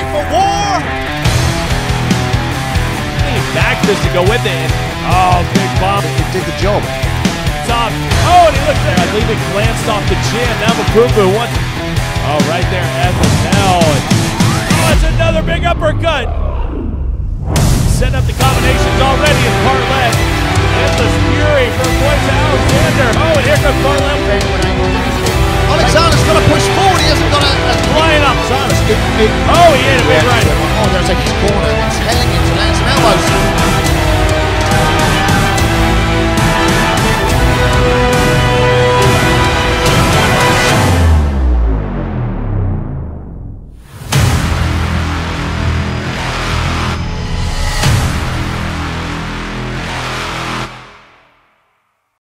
for war. Back this to go with it. Oh, big bomb. It did the job. Top. Oh, and he looks at I believe it glanced off the chin. Now Mapupu wants. Oh, right there at the bell. Oh, it's another big uppercut. Setting up the combinations already in Bartlett. Endless fury from Boyce Alexander. Oh, and here comes Bartlett. Oh, he hit it big right. Oh, there's a corner. It's Helling